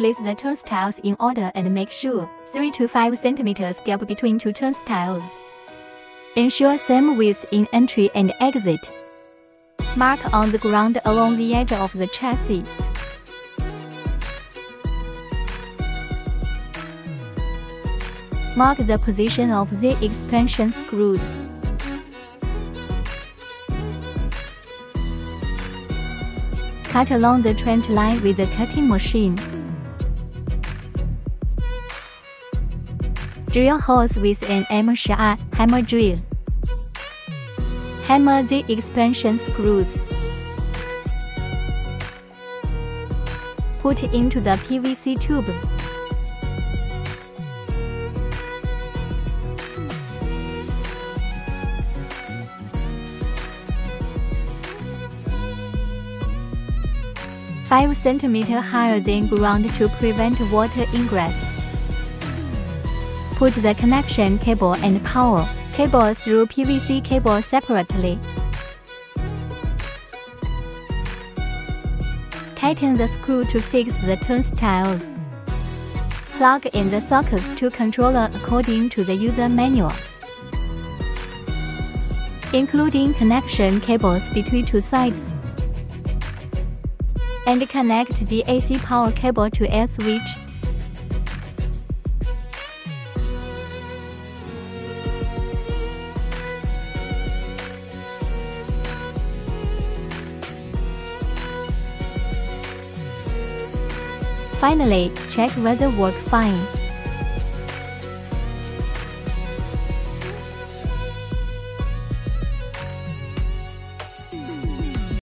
Place the turnstiles in order and make sure 3 to 5 centimeters gap between two turnstiles. Ensure same width in entry and exit. Mark on the ground along the edge of the chassis. Mark the position of the expansion screws. Cut along the trench line with a cutting machine. Drill holes with an M-SHA hammer drill. Hammer the expansion screws. Put into the PVC tubes. Five centimeter higher than ground to prevent water ingress. Put the connection cable and power cable through PVC cable separately. Tighten the screw to fix the turnstiles. Plug in the sockets to controller according to the user manual, including connection cables between two sides and connect the AC power cable to air switch. Finally, check whether work fine.